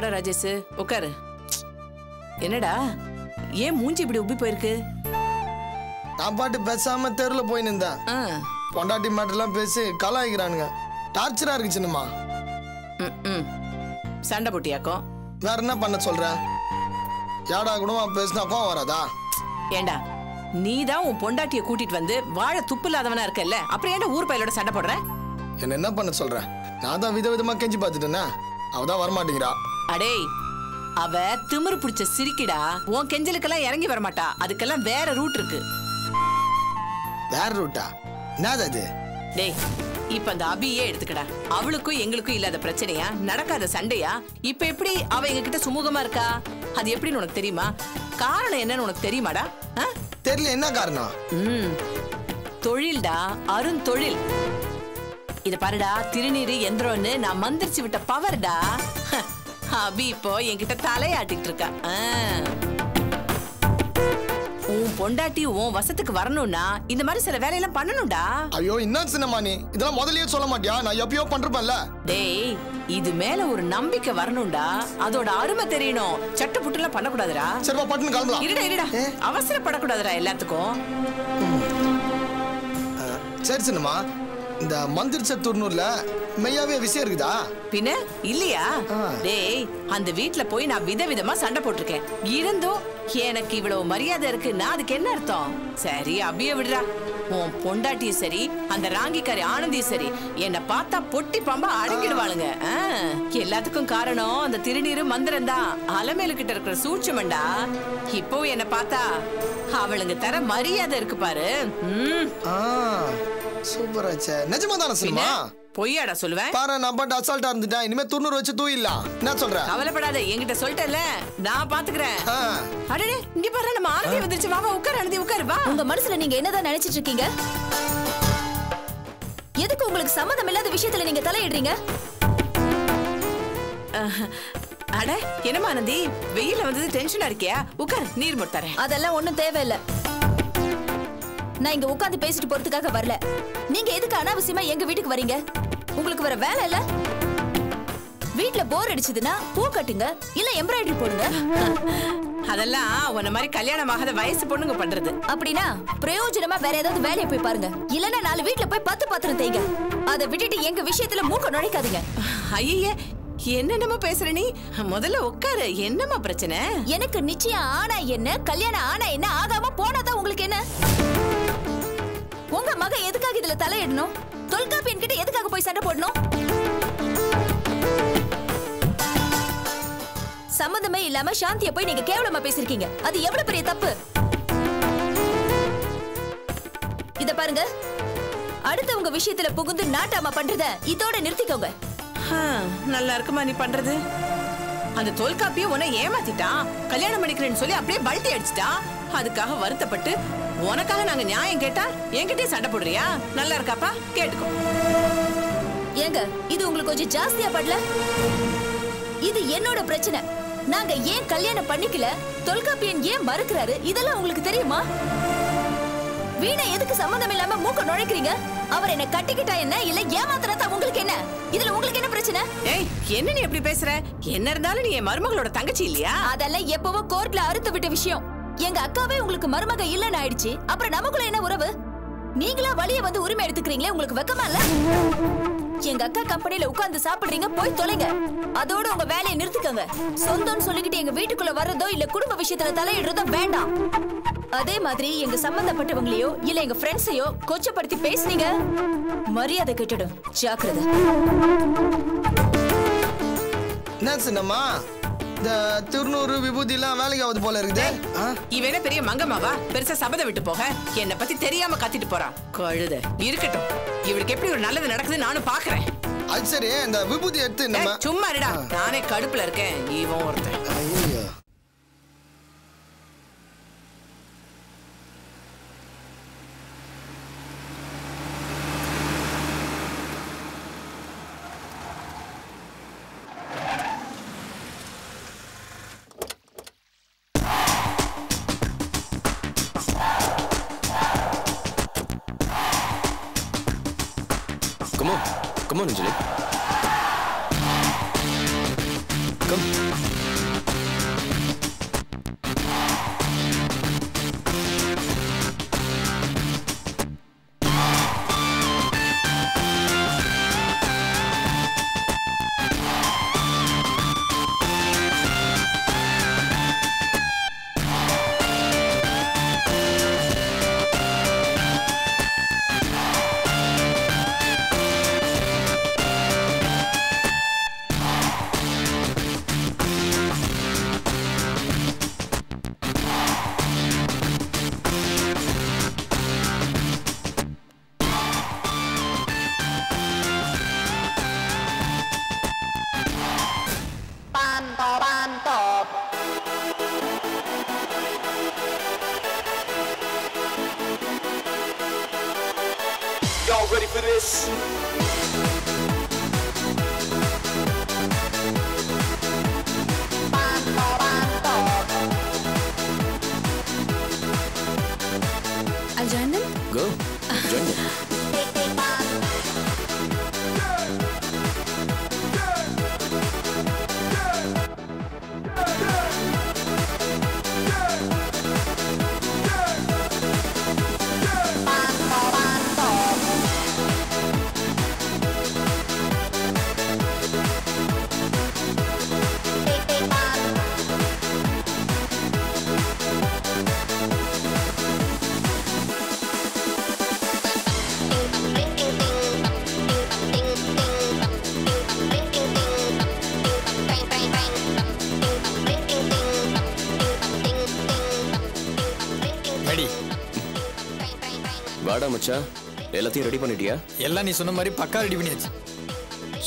வாடா ராஜேஷ் உட்காரு என்னடா ஏன் மூஞ்சி இப்படி உப்பி போயிருக்கு? நான் பாட்டு பேசாம தெருல போய் நின்றேன் பொண்டாட்டி மேட்டர்லாம் பேசி கலாய்க்கிறானுங்க. டார்ச்சரா இருக்கு சின்னம்மா. சண்டை போட்டியாக்கும் வேற என்ன பண்ண சொல்ற? ஏடா கூடமா பேசினா கோவம் வராதா? ஏண்டா நீ தான் உன் பொண்டாட்டிய கூட்டிட்டு வந்து வாழை துப்பு இல்லாதவனா இருக்கல்ல? அப்புறம் ஏன்டா ஊர் பையலோட சண்டை போடுற? என்ன என்ன பண்ண சொல்ற? நான் தான் விதவிதமா கெஞ்சி பார்த்துட்டேனே. அவ தான் வரமாட்டேங்கிறா. அடேய் அவ திமிரு பிடிச்ச சிரிக்கிடா. உன் கெஞ்சலுக்கெல்லாம் இறங்கி வரமாட்டா. அதுக்கெல்லாம் வேற ரூட் இருக்கு. வேற ரூட்டா என்னது அது? டேய் இப்ப அந்த அபியே எடுத்துக்கடா. அவளுக்கும் எங்களுக்கும் இல்லாத பிரச்சனையா? நடக்காத சண்டையா? இப்ப எப்படி அவ எங்க கிட்ட சுமூகமா இருக்கா? அது எப்படின்னு உனக்கு தெரியுமா? காரணம் என்னன்னு உனக்கு தெரியுமாடா? தெரியல என்ன காரணம்? ம் தொழில்டா அருந்தொழில் இத பாருடா திருநீரு எந்திரம்னு நான் மந்திரிச்சு விட்ட பவர்டா அபி இப்போ என்கிட்ட தலையாட்டிட்டு இருக்கா. உன் பொண்டாட்டி உன் வசத்துக்கு வரணும்னா இந்த மாதிரி சில வேலையெல்லாம் பண்ணணும்டா. ஐயோ என்ன சின்னம்மா நீ? இதெல்லாம் முதல்லயே சொல்ல மாட்டியா? நான் எப்பயோ பண்றப்பல்ல டேய் இது மேல ஒரு நம்பிக்கை வரணும்டா. அதோட அருமை தெரியணும். சட்டு புட்டுலாம் பண்ணக்கூடாதுடா. சரிப்பா பட்டுன்னு கிளம்பலாம். இருடா இருடா. அவசரப்படக்கூடாதுடா எல்லாத்துக்கும். சரி சின்னம்மா. இந்த மந்திரிச்ச துர்னூர்ல மெய்யாவே விஷயம் இருக்குதா? பின்ன இல்லையா. டேய் அந்த வீட்ல போய் நான் விதவிதமா சண்டை போட்டிருக்கேன். இருந்தும் எனக்கு இவ்வளவு மரியாதை இருக்குன்னா அதுக்கு என்ன அர்த்தம்? சரி அபிய விடுறா. உன் பொண்டாட்டியும் சரி அந்த ராங்கிக்காரி ஆனந்தியும் சரி என்னை பார்த்தா பொட்டி பாம்பா அடங்கிடுவாளுங்க. எல்லாத்துக்கும் காரணம் அந்த திருநீரு மந்திரம் தான் அலமேலு கிட்ட இருக்கிற சூட்சமண்டா? இப்போ என்ன பார்த்தா அவளுங்க தர மரியாதை இருக்கு பாரு. சூப்பர் ஆச்சே. நிஜமா தானே சினிமா பொய்யாடா சொல்லுவேன் பாரு நான் பாட்டு அசால்ட்டா இருந்துட்டேன் இனிமே துண்ணூறு வச்சு தூயிடலாம். என்ன சொல்ற? கவலைப்படாத என்கிட்ட சொல்லிட்டல நான் பாத்துக்கிறேன். அடடே இங்க பாரு நம்ம ஆனந்தி வந்துருச்சு. வா வா உட்கார் ஆனந்தி உட்காரு வா. உங்க மனசுல நீங்க என்னதான் நினைச்சிட்டு இருக்கீங்க? எதுக்கு உங்களுக்கு சம்மதம் இல்லாத விஷயத்துல நீங்க தலையிடுறீங்க? அட என்னம்மா ஆனந்தி? வெயில்ல வந்தது டென்ஷனா இருக்கியா? உட்கார் நீர் மட்டும் தரேன். அதெல்லாம் ஒண்ணும் தேவையில்ல. நான் இங்க உட்கார்ந்து பேசிட்டு போறதுக்காக வரல. நீங்க எதுக்கு அனாவசியமா எங்க வீட்டுக்கு வரீங்க? உங்களுக்கு வேற வேலை இல்ல? வீட்ல போர் அடிச்சதுன்னா பூ கட்டுங்க இல்ல எம்ப்ராய்டரி போடுங்க. அதெல்லாம் உன்ன மாதிரி கல்யாணம் ஆகாத வயசு பொண்ணுங்க பண்றது. அப்படின்னா பிரயோஜனமா வேற ஏதாவது வேலையை போய் பாருங்க. இல்லன்னா நாலு வீட்ல போய் பத்து பாத்திரம் தேய்ங்க. அதை விட்டுட்டு எங்க விஷயத்துல மூக்க நுழைக்காதீங்க. ஐயே என்னென்னமோ பேசுற நீ? முதல்ல உட்காரு என்னம்மா பிரச்சனை? எனக்கு நிச்சயம் ஆனா என்ன கல்யாணம் ஆனா என்ன ஆகாம போனாதான் உங்களுக்கு என்ன? உங்க மக எதுக்காக இதுல தலையிடணும்? தொல்காப்பியன் கிட்ட எதுக்காக போய் சண்டை போடணும்? சம்மந்தமே இல்லாம சாந்திய போய் நீங்க கேவலமா பேசிருக்கீங்க. அது எவ்வளவு பெரிய தப்பு? இத பாருங்க. அடுத்தவங்க விஷயத்துல புகுந்து நாட்டாம பண்றத இதோட நிறுத்திக்கோங்க. நல்லா இருக்குமா நீ பண்றது? அந்த தொல்காப்பிய உன்னை ஏமாத்திட்டான். கல்யாணம் பண்ணிக்கிறேன்னு சொல்லி அப்படியே பல்ட்டி அடிச்சிட்டான். அதுக்காக வருத்தப்பட்டு உனக்காக நாங்க நியாயம் கேட்டா என்கிட்டயே சண்டை போடுறியா? நல்லா இருக்காப்பா? கேட்டுக்கோ. ஏங்க இது உங்களுக்கு கொஞ்சம் ஜாஸ்தியா படல? இது என்னோட பிரச்சனை. நாங்க ஏன் கல்யாணம் பண்ணிக்கல? தொல்காப்பியன் ஏன் மறுக்கிறாரு? இதெல்லாம் உங்களுக்கு தெரியுமா? வீணா எதுக்கு சம்மந்தம் இல்லாம மூக்க நுழைக்கிறீங்க? அவர் என்ன கட்டிக்கிட்டா என்ன? இல்ல ஏமாத்துறதா உங்களுக்கு என்ன? இதுல உங்களுக்கு என்ன பிரச்சனை? ஏய் என்ன நீ எப்படி பேசுற? என்ன இருந்தாலும் நீ என் மருமகளோட தங்கச்சி இல்லையா? அதெல்லாம் எப்பவோ கோர்ட்ல அறுத்து விட்ட விஷயம். எங்க அக்காவே உங்களுக்கு மருமக இல்லன்னு ஆயிடுச்சு. அப்புறம் நமக்குள்ள என்ன உறவு? நீங்களா வழிய வந்து உரிமை எடுத்துக்கிறீங்களே உங்களுக்கு வெக்கமா இல்ல? எங்க அக்கா கம்பெனில உட்கார்ந்து சாப்பிடுறீங்க போய் தொலைங்க. அதோட உங்க வேலையை நிறுத்திக்கோங்க. சொந்தம்னு சொல்லிக்கிட்டு எங்க வீட்டுக்குள்ள வர்றதோ இல்ல குடும்ப விஷயத்துல தலையிடுறதோ வேண்டாம். அதே மாதிரி எங்க சம்பந்தப்பட்டவங்களையோ இல்ல எங்க ஃப்ரெண்ட்ஸையோ கொச்சப்படுத்தி பேசுனீங்க. மரியாதை கெட்டுடும். ஜாக்கிரதை. என்ன சின்னம்மா? இந்த திருநூறு விபூதி எல்லாம் வேலைக்கு ஆகுது போல இருக்குது? இவன பெரிய மங்கம்மாவா? பெருசா சபதம் விட்டு போக. என்ன பத்தி தெரியாம கத்திட்டு போறான் கழுத. இருக்கட்டும். இவளுக்கு எப்படி ஒரு நல்லது நடக்குது நானும் பாக்குறேன். அது சரி இந்த விபூதி எடுத்து நம்ம சும்மா இருடா. நானே கடுப்புல இருக்கேன். இவன் ஒருத்தன். 뭐 한번 흔들림 I'll join them. Go. Join them. வாடா மச்சான் எல்லாத்தையும் ரெடி பண்ணிட்டியா? எல்லாம் நீ சொன்ன மாதிரி பக்கா ரெடி பண்ணியாச்சு.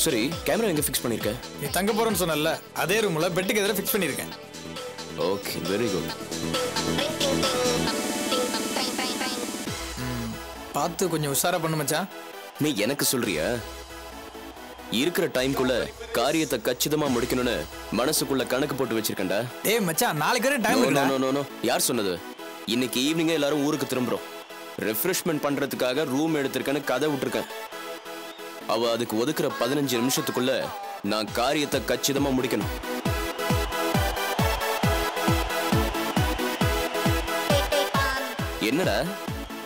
சரி கேமரா எங்க ஃபிக்ஸ் பண்ணிருக்க? நீ தங்க போறேன்னு சொன்னல அதே ரூம்ல பெட்டுக்கு எதிராக ஃபிக்ஸ் பண்ணியிருக்கேன். ஓகே வெரி குட் பார்த்து கொஞ்சம் உஷாரா பண்ணு மச்சான் நீ எனக்கு சொல்றியா? இருக்கிற டைம்குள்ள காரியத்தை கச்சிதமா முடிக்கணும்னு மனசுக்குள்ள கணக்கு போட்டு வச்சிருக்கேன்டா. டேய் மச்சான் நாளைக்கு டைம். யார் சொன்னது? இன்னைக்கு ஈவினிங்கே எல்லாரும் ஊருக்கு திரும்புறோம். ரெஃப்ரெஷ்மெண்ட் பண்றதுக்காக ரூம் எடுத்திருக்கேன்னு கதை விட்டுருக்கேன். அவ அதுக்கு ஒதுக்குற பதினஞ்சு நிமிஷத்துக்குள்ள நான் காரியத்தை கச்சிதமா முடிக்கணும். என்னடா?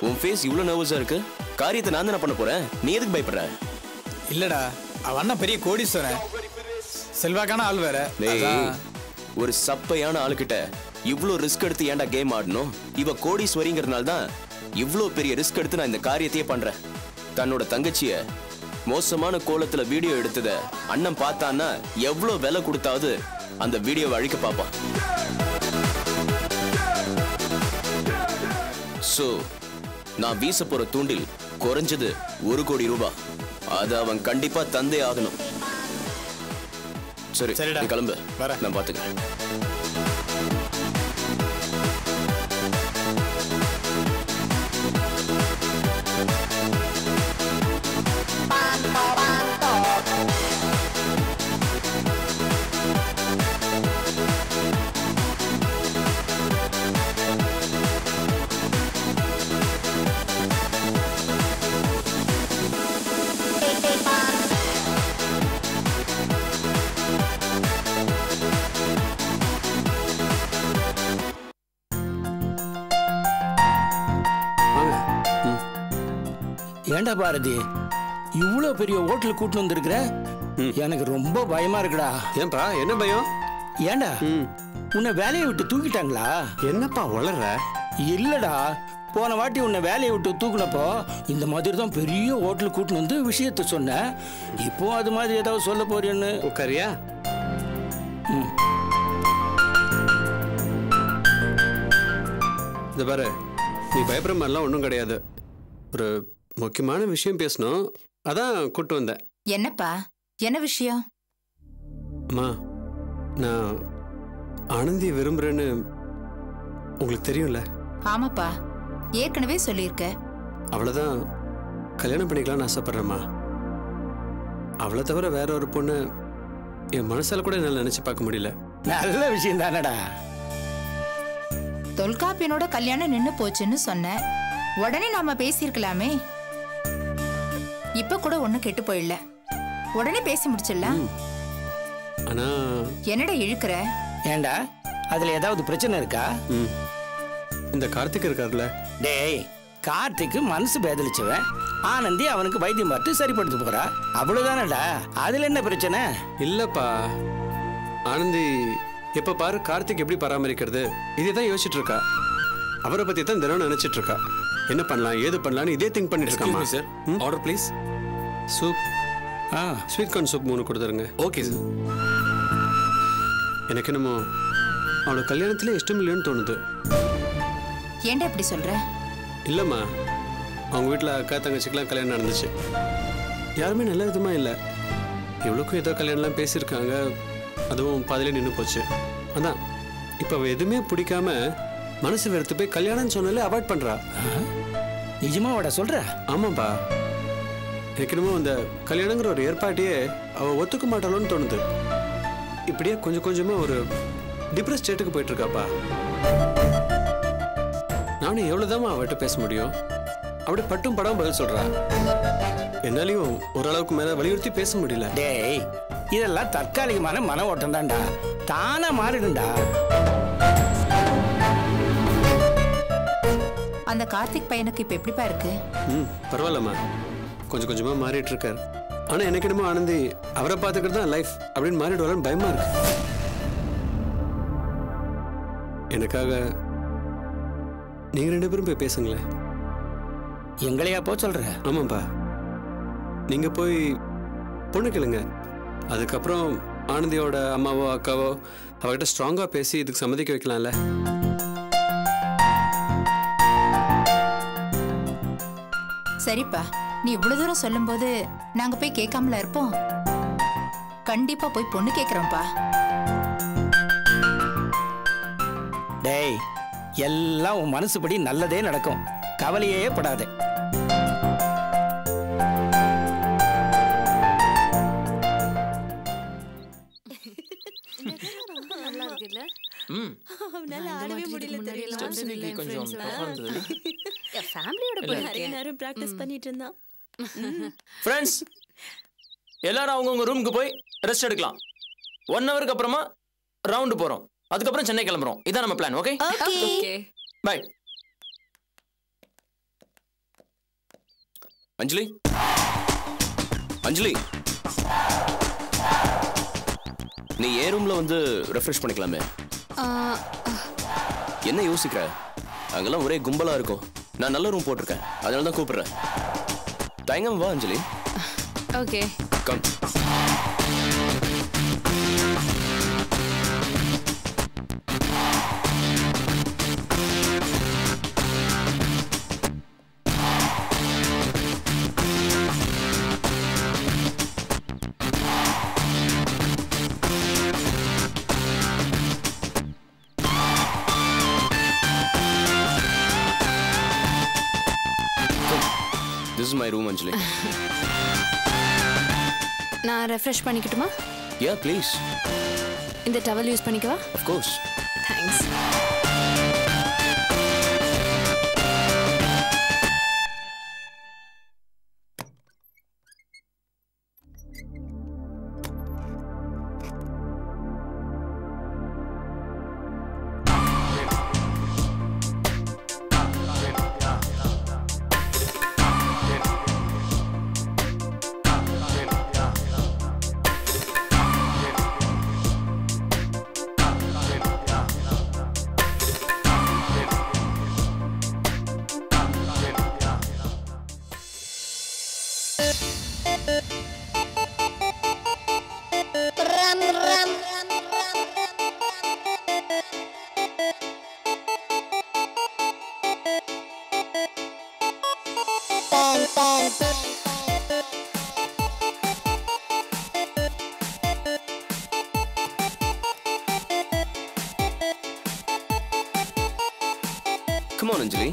உன் ஃபேஸ் இவ்ளோ நர்வஸா இருக்கு? காரியத்தை நான் தானே பண்ண போறேன்? நீ எதுக்கு பயப்படுற? இல்லடா அவன் அண்ணா பெரிய கோடீஸ்வரன். செல்வாக்கான ஆள் வேற. ஒரு சப்பையான ஆளுகிட்ட இவ்ளோ ரிஸ்க் எடுத்து ஏன்டா கேம் ஆடணும்? இவ கோடீஸ்வரிங்கிறதுனால தான் இவ்ளோ பெரிய ரிஸ்க் எடுத்து நான் இந்த காரியத்தையே பண்றேன். தன்னோட தங்கச்சிய மோசமான கோலத்துல வீடியோ எடுத்தத அண்ணன் பார்த்தான்னா எவ்ளோ விலை கொடுத்தாவது அந்த வீடியோவை அழிக்க பார்ப்பான். சோ நான் வீச போற தூண்டில் குறைஞ்சது ஒரு கோடி ரூபாய் அது அவன் கண்டிப்பா தந்தே ஆகணும். சரி சரிடா. கிளம்பு. நான் பாத்துக்கிறேன். ஏண்டா பாரதி. இவ்வளோ பெரிய ஹோட்டல் கூட்டிட்டு வந்திருக்கிற? எனக்கு ரொம்ப பயமா இருக்குடா. ஏன்பா என்ன பயம்? ஏண்டா? உன்னை வேலையை விட்டு தூக்கிட்டாங்களா? என்னப்பா வளர்ற இல்லடா. போன வாட்டி உன்னை வேலையை விட்டு தூக்குனப்போ இந்த மாதிரி தான் பெரிய ஹோட்டல் கூட்டின்னு வந்து விஷயத்த சொன்னேன் இப்போ அது மாதிரி ஏதாவது சொல்ல போறேன்னு உட்காரியா? இந்த பாரு. நீ பயப்படுற மாதிரிலாம் ஒன்றும் கிடையாது. ஒரு முக்கியமான விஷயம் பேசணும். அதான் கூட்டு வந்தேன். என்னப்பா? என்ன விஷயம்? அம்மா நான் ஆனந்தி விரும்புறேன்னு உங்களுக்கு தெரியும்ல? ஆமாப்பா. ஏற்கனவே சொல்லியிருக்க. அவ்வளோதான் கல்யாணம் பண்ணிக்கலாம்னு ஆசைப்படுறேம்மா. அவளை தவிர வேற ஒரு பொண்ணு என் மனசால கூட என்னால் நினச்சி பார்க்க முடியல. நல்ல விஷயம் தானடா. தொல்காப்பியனோட கல்யாணம் நின்னு போச்சுன்னு சொன்ன உடனே நாம பேசியிருக்கலாமே. இப்ப கூட ஒண்ணும் கெட்டு போயிடல உடனே பேசி முடிச்சிடலாம். ஆனா என்னடா இழுக்கிற? ஏண்டா? அதுல ஏதாவது பிரச்சனை இருக்கா? ம், இந்த கார்த்திக் இருக்கார்ல. டேய் கார்த்திக்கு மனசு பேதலிச்சவன். ஆனந்தி அவனுக்கு வைத்தியம் பார்த்து சரிப்படுத்த போறா. அவ்வளவுதானடா? அதுல என்ன பிரச்சனை? இல்லப்பா. ஆனந்தி எப்ப பாரு கார்த்திக் எப்படி பராமரிக்கிறது? இதே தான் யோசிச்சுட்டு இருக்கா. அவரை பத்தி தான் தினம் நினைச்சிட்டு இருக்கா. என்ன பண்ணலாம்? ஏது பண்ணலாம்னு இதே திங்க் பண்ணிட்டு இருக்காமா சார் ஆர்டர் ப்ளீஸ் சூப் ஆ. ஸ்வீட் கார்ன் சூப் மூணு கொடுத்துருங்க. ஓகே சார் எனக்கு என்னமோ அவளோட கல்யாணத்திலே இஷ்டம் இல்லைன்னு தோணுது. ஏன்டா இப்படி சொல்ற? இல்லைம்மா. அவங்க வீட்டில் அக்கா தங்கச்சிக்கெலாம் கல்யாணம் நடந்துச்சு. யாருமே நல்ல விதமா இல்லை. இவளுக்கும் ஏதோ கல்யாணம்லாம் பேசியிருக்காங்க. அதுவும் பாதியிலே நின்று போச்சு. அதான். இப்போ அவள் எதுவுமே பிடிக்காம மனசு வெறுத்து போய் கல்யாணம்னு சொன்னாலே அவாய்ட் பண்ணுறா நிஜமாவாடா சொல்ற? ஆமாப்பா. எனக்கு என்னமோ அந்த கல்யாணங்கிற ஒரு ஏற்பாட்டையே அவள் ஒத்துக்க மாட்டாளோன்னு தோணுது. இப்படியே கொஞ்சம் கொஞ்சமாக ஒரு டிப்ரெஸ் ஸ்டேட்டுக்கு போயிட்டு இருக்காப்பா நானும் எவ்வளோதாம்மா அவட்ட பேச முடியும்? அப்படியே பட்டும் படம் பதில் சொல்றா. என்னாலையும் ஓரளவுக்கு மேல வலியுறுத்தி பேச முடியல. டேய் இதெல்லாம் தற்காலிகமான மன ஓட்டம் தான்டா தானா மாறிடும்டா. அந்த கார்த்திக் பையனுக்கு இப்ப எப்படிப்பா இருக்கு? ம் பரவாயில்லம்மா. கொஞ்சம் கொஞ்சமா மாறிட்டு இருக்காரு ஆனா எனக்கு என்னமோ ஆனந்தி அவரை பார்த்துக்கிறது தான் லைஃப் அப்படின்னு மாறிடுவாருன்னு பயமா இருக்கு. எனக்காக நீங்க ரெண்டு பேரும் போய் பேசுங்களேன். எங்களையா போ சொல்ற? ஆமாப்பா. நீங்க போய் பொண்ணு கேளுங்க. அதுக்கப்புறம் ஆனந்தியோட அம்மாவோ அக்காவோ அவகிட்ட ஸ்ட்ராங்கா பேசி இதுக்கு சம்மதிக்க வைக்கலாம்ல. சரிப்பா. நீ இவ்வளவு தூரம் சொல்லும்போது நாங்க போய் கேட்காமல இருப்போம். கண்டிப்பா போய் பொண்ணு கேக்குறோம்ப்பா டேய் எல்லாம் உன் மனசுபடி நல்லதே நடக்கும். கவலையே படாதே. நிறைய நேரம் பிராக்டிஸ் பண்ணிட்டு இருந்தான் ஃப்ரெண்ட்ஸ் எல்லாரும் அவங்கவுங்க ரூமுக்கு போய் ரெஸ்ட் எடுக்கலாம். ஒன் ஹவருக்கு அப்புறமா ரவுண்டு போறோம். அதுக்கப்புறம் சென்னை கிளம்புறோம். இதான் நம்ம plan okay okay bye Anjali? Anjali? நீ ஏ ரூம்ல வந்து ரெஃப்ரெஷ் பண்ணிக்கலாமே? என்ன யோசிக்கிற? அங்கெல்லாம் ஒரே கும்பலா இருக்கும். நான் நல்ல ரூம் போட்டிருக்கேன். அதனால தான் கூப்பிடுறேன். தயங்காம வா Anjali. Okay come my room Anjali நான் ரெஃப்ரெஷ் பண்ணிக்கட்டுமா? யா ப்ளீஸ் இந்த towel use பண்ணிக்கவா? Of course thanks come on Anjali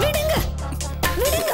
விடுங்க விடுங்க